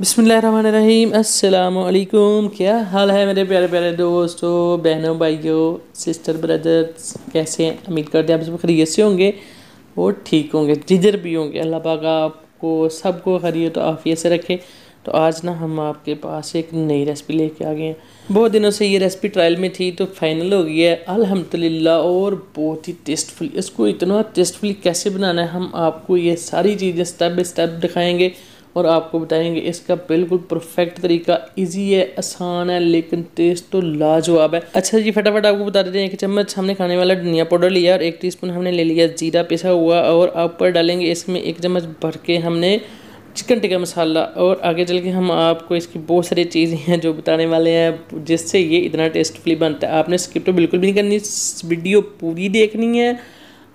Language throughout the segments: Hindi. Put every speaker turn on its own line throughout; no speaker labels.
बिसमीम अस्सलाम क्या हाल है मेरे प्यारे प्यारे दोस्तों, बहनों, भाइयों सिस्टर ब्रदर्स कैसे हैं? उम्मीद करते हैं आप सब खरीत से होंगे और ठीक होंगे, जिधर भी होंगे। अल्लाह पाक आपको सबको खरीद तो आफियत से रखे। तो आज ना हम आपके पास एक नई रेसिपी लेके आ गए हैं। बहुत दिनों से ये रेसिपी ट्रायल में थी तो फाइनल हो गई है। अल्हम्दुलिल्लाह, और बहुत ही टेस्टफुल इसको इतना टेस्टफुली कैसे बनाना है? हम आपको ये सारी चीज़ें स्टेप बाई स्टेप दिखाएँगे। और आपको बताएँगे, इसका बिल्कुल परफेक्ट तरीका इजी है, आसान है, लेकिन टेस्ट तो लाजवाब है। अच्छा जी, फटाफट आपको बता देते हैं एक चम्मच हमने खाने वाला धनिया पाउडर लिया और एक टीस्पून हमने ले लिया जीरा पिसा हुआ और आप पर डालेंगे इसमें एक चम्मच भर के हमने चिकन टिक्का मसाला। और आगे चल के हम आपको इसकी बहुत सारी चीज़ें हैं जो बताने वाले हैं, जिससे ये इतना टेस्टफुली बनता है। आपने स्किप तो बिल्कुल भी नहीं करनी वीडियो पूरी देखनी है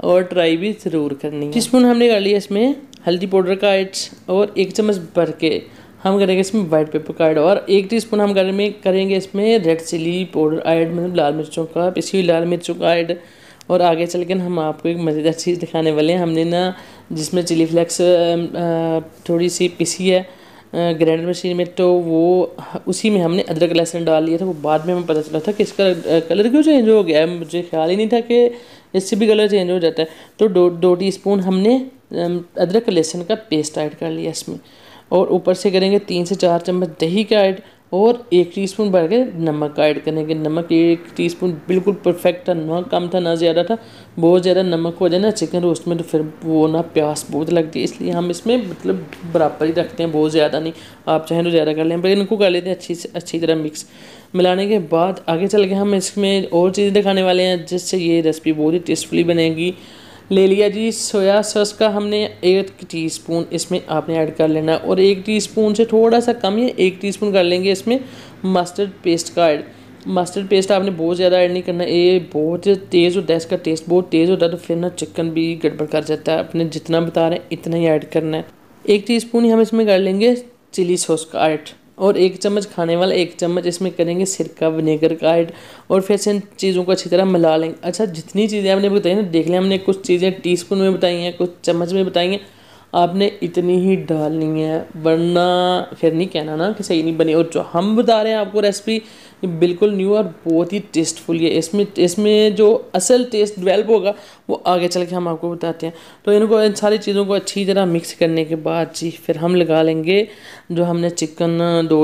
और ट्राई भी ज़रूर करनी है। टीस्पून हमने कर लिया इसमें हल्दी पाउडर का एड्स और एक चम्मच भर के हम करेंगे इसमें वाइट पेपर का ऐड और एक टीस्पून हम घर में करेंगे इसमें रेड चिली पाउडर ऐड मतलब लाल मिर्चों का, पिसी हुई लाल मिर्चों का ऐड और आगे चल के हम आपको एक मज़ेदार चीज़ दिखाने वाले हैं। हमने ना जिसमें चिली फ्लेक्स थोड़ी सी पिसी है ग्राइंडर मशीन में तो वो उसी में हमने अदरक लहसुन डाल लिया था। वो बाद में हमें पता चला था कि इसका कलर क्यों चेंज हो गया मुझे ख्याल ही नहीं था कि इससे भी कलर चेंज हो जाता है। तो दो दो टी स्पून हमने अदरक लहसुन का पेस्ट ऐड कर लिया इसमें। और ऊपर से करेंगे तीन से चार चम्मच दही का ऐड और एक टीस्पून भर के नमक का ऐड करेंगे। नमक एक टीस्पून बिल्कुल परफेक्ट था, ना कम था, ना ज़्यादा था, बहुत ज़्यादा नमक हो जाए ना चिकन रोस्ट में तो फिर वो ना प्यास बहुत लगती है, इसलिए हम इसमें मतलब बराबर ही रखते हैं, बहुत ज़्यादा नहीं। आप चाहें तो ज़्यादा कर लें, पर इनको कर लेते हैं अच्छी से, अच्छी तरह मिक्स मिलाने के बाद आगे चल के हम इसमें और चीज़ें दिखाने वाले हैं, जिससे ये रेसिपी बहुत ही टेस्टफुली बनेगी। ले लिया जी, सोया सॉस का हमने एक टीस्पून इसमें आपने ऐड कर लेना और एक टीस्पून से थोड़ा सा कम है एक टीस्पून कर लेंगे इसमें मस्टर्ड पेस्ट का ऐड मस्टर्ड पेस्ट आपने बहुत ज़्यादा ऐड नहीं करना ये बहुत तेज़ होता है इसका टेस्ट बहुत तेज़ होता है तो फिर ना चिकन भी गड़बड़ कर जाता है। अपने जितना बता रहे हैं, इतना ही ऐड करना है। एक टी ही हम इसमें कर लेंगे चिली सॉस का ऐड और एक चम्मच खाने वाला, एक चम्मच इसमें करेंगे सिरका विनेगर का ऐड और फिर से इन चीज़ों को अच्छी तरह मिला लेंगे। अच्छा जितनी चीज़ें आपने बताई ना, देख लें हमने, कुछ चीज़ें टीस्पून में बताई हैं, कुछ चम्मच में बताई हैं। आपने इतनी ही डालनी है, वरना फिर नहीं कहना ना कि सही नहीं बनी। और जो हम बता रहे हैं आपको रेसिपी बिल्कुल न्यू और बहुत ही टेस्टफुल है इसमें इसमें जो असल टेस्ट डेवलप होगा, वो आगे चल के हम आपको बताते हैं। तो इनको इन सारी चीज़ों को अच्छी तरह मिक्स करने के बाद जी, फिर हम लगा लेंगे जो हमने चिकन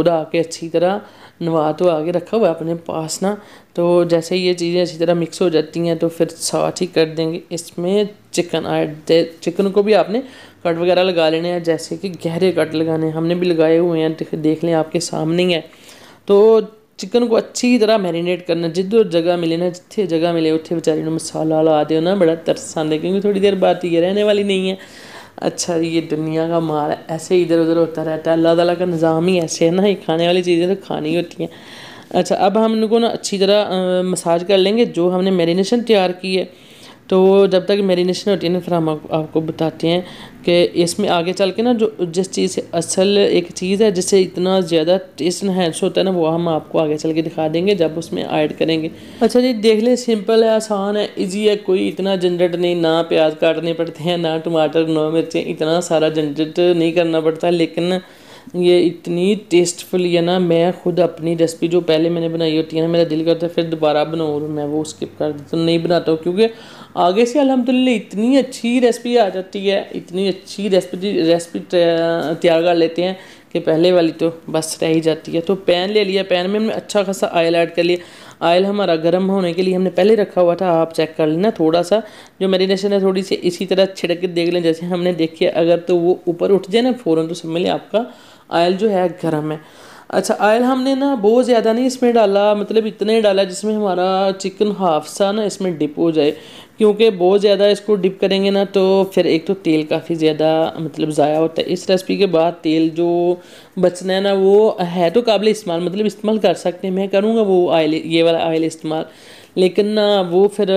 दा के अच्छी तरह नवा तो आगे रखा हुआ है अपने पास ना। तो जैसे ये चीज़ें अच्छी तरह मिक्स हो जाती हैं तो फिर साथ ही कर देंगे। इसमें चिकन ऐड चिकन को भी आपने कट वगैरह लगा लेने हैं, जैसे कि गहरे कट लगाने हमने भी लगाए हुए हैं देख लें आपके सामने ही है। तो चिकन को अच्छी तरह मैरिनेट करना, जिधर जगह मिले ना, जिथे जगह मिले उत्थे बेचारी मसाला ला हो ना बड़ा तरस आंदे, क्योंकि थोड़ी देर बाद ये रहने वाली नहीं है। अच्छा ये दुनिया का माल है, ऐसे इधर उधर होता रहता है, अल्लाह ताला का निज़ाम ही ऐसे है ना, ये खाने वाली चीज़ें तो खानी होती हैं। अच्छा अब हम इनको ना अच्छी तरह मसाज कर लेंगे, जो हमने मैरिनेशन तैयार की है। तो वो जब तक मेरीनेशन होती है ना, फिर हम आपको बताते हैं कि इसमें आगे चल के ना जो, जिस चीज़ से असल एक चीज़ है, जिससे इतना ज़्यादा टेस्ट इन्हेंस होता है ना, वो हम आपको आगे चल के दिखा देंगे, जब उसमें ऐड करेंगे। अच्छा जी, देख लें सिंपल है, आसान है इजी है, कोई इतना झंझट नहीं, ना प्याज काटने पड़ते हैं, ना टमाटर, ना मिर्चें, इतना सारा झंझट नहीं करना पड़ता, लेकिन ये इतनी टेस्टफुल है ना मैं खुद अपनी रेसिपी जो पहले मैंने बनाई होती है ना, मेरा दिल करता है फिर दोबारा बनाऊँ और मैं वो स्किप कर देता हूँ, नहीं बनाता हूँ, क्योंकि आगे से अलहमदिल्ला इतनी अच्छी रेसिपी आ जाती है, इतनी अच्छी रेसिपी रेसिपी तैयार कर लेते हैं कि पहले वाली तो बस रह ही जाती है। तो पैन ले लिया, पैन में हमने अच्छा खासा ऑयल ऐड कर लिया। ऑयल हमारा गर्म होने के लिए हमने पहले रखा हुआ था, आप चेक कर लेना थोड़ा सा, जो मेरीनेशन है थोड़ी सी इसी तरह छिड़क के देख लें, जैसे हमने देखिए अगर तो वो ऊपर उठ जाए ना, फ़ौरन तो समझ लें आपका ऑयल जो है गर्म है अच्छा आयल हमने ना बहुत ज़्यादा नहीं इसमें डाला मतलब इतने डाला जिसमें हमारा चिकन हाफ़ सा ना इसमें डिप हो जाए। क्योंकि बहुत ज़्यादा इसको डिप करेंगे ना तो फिर एक तो तेल काफ़ी ज़्यादा मतलब ज़ाया होता है। इस रेसिपी के बाद तेल जो बचना है ना, वो है तो काबिल इस्तेमाल मतलब इस्तेमाल कर सकते हैं। मैं करूँगा वो ऑयल ये वाला ऑयल इस्तेमाल। लेकिन ना वो फिर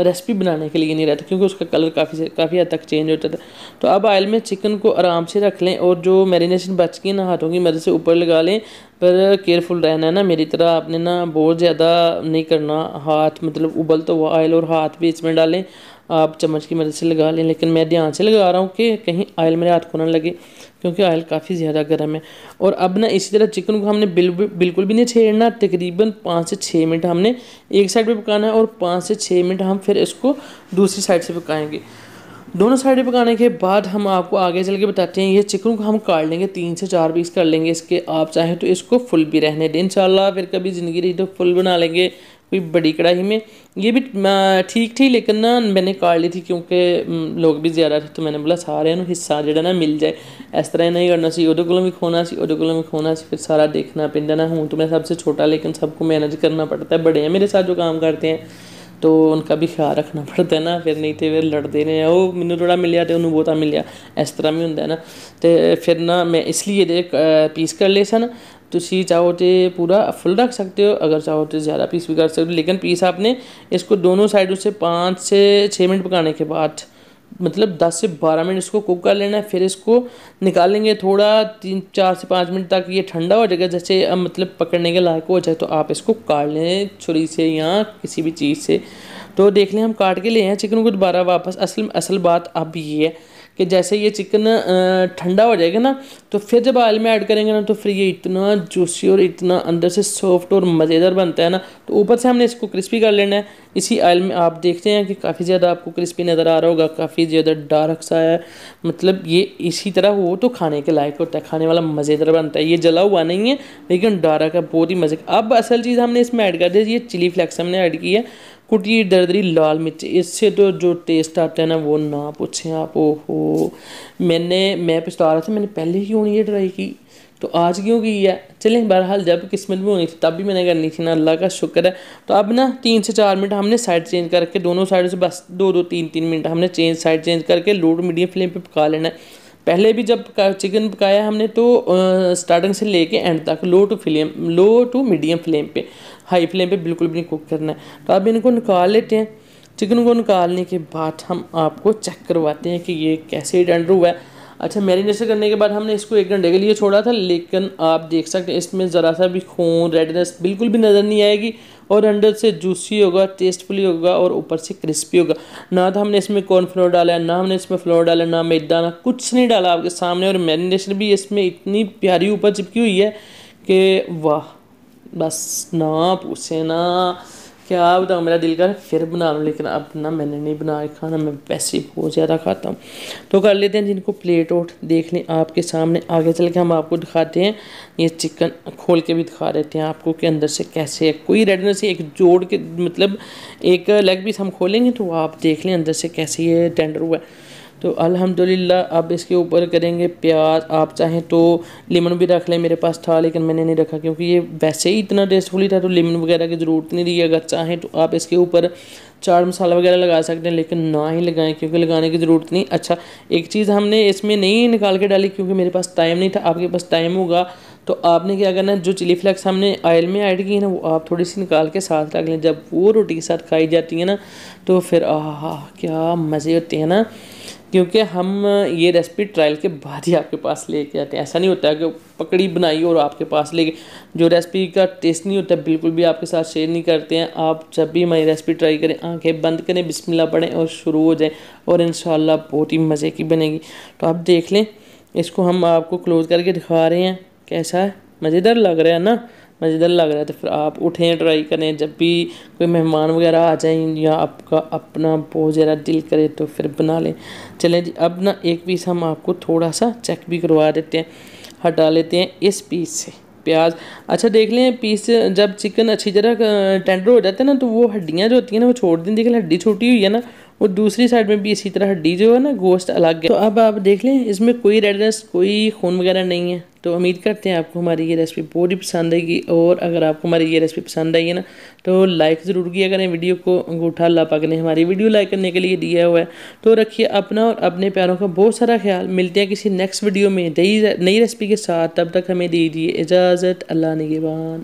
रेसिपी बनाने के लिए नहीं रहता, क्योंकि उसका कलर काफ़ी काफ़ी हद तक चेंज होता था। तो अब ऑयल में चिकन को आराम से रख लें और जो मैरिनेशन बच गई ना हाथों की मदद से ऊपर लगा लें। पर केयरफुल रहना है ना, मेरी तरह आपने ना बहुत ज़्यादा नहीं करना। हाथ मतलब उबल तो हुआ ऑयल और हाथ भी इसमें डालें। आप चम्मच की मदद से लगा लें, लेकिन मैं ध्यान से लगा रहा हूँ कि कहीं ऑयल मेरे हाथ को ना लगे। क्योंकि ऑयल काफ़ी ज़्यादा गर्म है। और अब ना इसी तरह चिकन को हमने बिल, बिल्कुल भी नहीं छेड़ना तकरीबन पाँच से छः मिनट हमने एक साइड पे पकाना है और पाँच से छः मिनट हम फिर इसको दूसरी साइड से पकाएँगे। दोनों साइड पकाने के बाद हम आपको आगे चल के बताते हैं ये चिकन को हम काट लेंगे तीन से चार पीस कर लेंगे इसके। आप चाहें तो इसको फुल भी रहने दें इंशाल्लाह फिर कभी ज़िंदगी रही तो फुल बना लेंगे। कोई बड़ी कढ़ाई में ये भी ठीक थी लेकिन ना मैंने काट ली थी क्योंकि लोग भी ज़्यादा थे तो मैंने बोला सारे हिस्सा जो ना मिल जाए इस तरह नहीं करना सी ਉਹਦੇ भी खोना सी ਉਹਦੇ भी खोना सी फिर सारा देखना ਪੈਂਦਾ ना हूँ तो मैं सबसे छोटा लेकिन सबको मैनेज करना पड़ता है बड़े हैं मेरे साथ जो काम करते हैं तो उनका भी ख्याल रखना पड़ता है ना फिर नहीं तो फिर लड़ते रहे ਉਹ ਮੈਨੂੰ ਥੋੜਾ ਮਿਲਿਆ ਤੇ ਉਹਨੂੰ ਬਹੁਤਾ ਮਿਲਿਆ ਇਸ ਤਰ੍ਹਾਂ ਵੀ ਹੁੰਦਾ ਹੈ ਨਾ ਤੇ ਫਿਰ ਨਾ ਮੈਂ ਇਸ ਲਈ ਇਹਦੇ ਪੀਸ ਕਰ ਲਏ ਸਨ ਤੁਸੀਂ ਚਾਹੋ तो पूरा फुल रख सकते हो अगर चाहो तो ज़्यादा पीस भी कर सकते हो लेकिन पीस आपने इसको दोनों साइडों से पाँच से छः मिनट पकाने के बाद मतलब 10 से 12 मिनट इसको कुक कर लेना है, फिर इसको निकालेंगे थोड़ा तीन, चार से पाँच मिनट तक ये ठंडा हो जाएगा, जैसे मतलब पकड़ने के लायक हो जाए तो आप इसको काट लें छुरी से या किसी भी चीज़ से। तो देख लें, हम काट के ले हैं, चिकन को दोबारा वापस। असल असल बात अब ये है कि जैसे ये चिकन ठंडा हो जाएगा ना तो फिर जब ऑयल में ऐड करेंगे ना तो फिर ये इतना जूसी और इतना अंदर से सॉफ्ट और मज़ेदार बनता है ना तो ऊपर से हमने इसको क्रिस्पी कर लेना है। इसी ऑयल में आप देखते हैं कि काफ़ी ज़्यादा आपको क्रिस्पी नज़र आ रहा होगा, काफ़ी ज़्यादा डार्क सा है। मतलब ये इसी तरह हो तो खाने के लायक होता है, खाने वाला मज़ेदार बनता है। ये जला हुआ नहीं है, लेकिन डार्क है, बहुत ही मज़े अब असल चीज़ हमने इसमें ऐड कर दी ये चिली फ्लैक्स हमने ऐड की है। कुटी दरदरी लाल मिर्च इससे तो जो टेस्ट आता है ना वो ना पूछें आप ओहो मैंने मैं पछता रहा था मैंने पहले क्यों नहीं ये ट्राई की तो आज क्यों की है चलें बहरहाल जब किस्मत में होनी थी तब भी मैंने करनी थी ना अल्लाह का शुक्र है तो अब ना तीन से चार मिनट हमने साइड चेंज करके दोनों साइडों से बस दो दो तीन तीन मिनट हमने चेंज साइड चेंज करके लो टू मीडियम फ्लेम पे पका लेना है पहले भी जब चिकन पकाया हमने तो स्टार्टिंग से लेके एंड तक low to flame low to medium flame पे हाई फ्लेम पे बिल्कुल भी नहीं कुक करना है। तो अब इनको निकाल लेते हैं। चिकन को निकालने के बाद हम आपको चेक करवाते हैं कि ये कैसे टेंडर हुआ है। अच्छा मैरिनेशन करने के बाद हमने इसको एक घंटे के लिए छोड़ा था, लेकिन आप देख सकते हैं इसमें ज़रा सा भी खून रेडनेस बिल्कुल भी नज़र नहीं आएगी और अंडर से जूसी होगा टेस्टफुली होगा और ऊपर से क्रिस्पी होगा। ना तो हमने इसमें कॉर्नफ्लोर डाला है ना हमने इसमें फ्लोर डाला, ना मैदा ना कुछ नहीं डाला आपके सामने और मैरिनेशन भी इसमें इतनी प्यारी ऊपर चिपकी हुई है कि वाह। बस ना पूछे ना, क्या बताऊँ, मेरा दिल कर फिर बना लूँ, लेकिन अब ना मैंने नहीं बना खाना मैं वैसे ही बहुत ज़्यादा खाता हूँ। तो कर लेते हैं जिनको प्लेट आउट देख लें आपके सामने आगे चल के हम आपको दिखाते हैं। ये चिकन खोल के भी दिखा देते हैं आपको कि अंदर से कैसे है। कोई रेडनेस एक जोड़ के मतलब एक लेग पीस हम खोलेंगे तो आप देख लें अंदर से कैसे ये टेंडर हुआ है। तो अल्हम्दुलिल्लाह अब इसके ऊपर करेंगे प्याज। आप चाहें तो लेमन भी रख लें, मेरे पास था, लेकिन मैंने नहीं रखा, क्योंकि ये वैसे ही इतना टेस्टफुली था तो लेमन वगैरह की ज़रूरत नहीं रही। अगर चाहें तो आप इसके ऊपर चाट मसाला वगैरह लगा सकते हैं, लेकिन ना ही लगाएँ, क्योंकि लगाने की ज़रूरत नहीं। अच्छा एक चीज़ हमने इसमें नहीं निकाल के डाली, क्योंकि मेरे पास टाइम नहीं था, आपके पास टाइम होगा। तो आपने क्या करना है, जो चिली फ्लेक्स हमने ऑयल में ऐड की है ना, वो आप थोड़ी सी निकाल के साथ रख लें। जब वो रोटी के साथ खाई जाती है ना तो फिर आह, क्या मज़े होते हैं ना। क्योंकि हम ये रेसिपी ट्रायल के बाद ही आपके पास लेके आते हैं। ऐसा नहीं होता है कि पकड़ी बनाई और आपके पास लेके, जो रेसिपी का टेस्ट नहीं होता, बिल्कुल भी आपके साथ शेयर नहीं करते हैं। आप जब भी हमारी रेसिपी ट्राई करें, आँखें बंद करें, बिस्मिल्लाह पढ़ें और शुरू हो जाएँ और इन बहुत ही मज़े की बनेगी। तो आप देख लें, इसको हम आपको क्लोज़ करके दिखा रहे हैं। कैसा है? मज़ेदार लग रहा है ना? मज़ेदार लग रहा है तो फिर आप उठें ट्राई करें। जब भी कोई मेहमान वगैरह आ जाए या आपका अपना बहुत ज़्यादा दिल करे तो फिर बना लें। चलें जी, अब ना एक पीस हम आपको थोड़ा सा चेक भी करवा देते हैं, हटा लेते हैं इस पीस से। प्याज। अच्छा देख लें पीस जब चिकन अच्छी तरह टेंडर हो जाता है ना तो वो हड्डियाँ जो होती हैं ना, वो छोड़ दें। देख लें हड्डी छोटी हुई है ना और दूसरी साइड में भी इसी तरह हड्डी जो है ना गोश्त अलग है। तो अब आप देख लें, इसमें कोई रेडनेस कोई खून वगैरह नहीं है। तो उम्मीद करते हैं आपको हमारी ये रेसिपी ही पसंद आएगी। और अगर आपको हमारी ये रेसिपी पसंद आई है ना तो लाइक ज़रूर किया करें वीडियो को। अंगूठा अल्लाह ने हमारी वीडियो लाइक करने के लिए दिया हुआ है। तो रखिए अपना और अपने प्यारों का बहुत सारा ख्याल। मिलते हैं किसी नेक्स्ट वीडियो में नई नई रेसिपी के साथ। तब तक हमें दीजिए इजाज़त। अल्लाह निगेबान।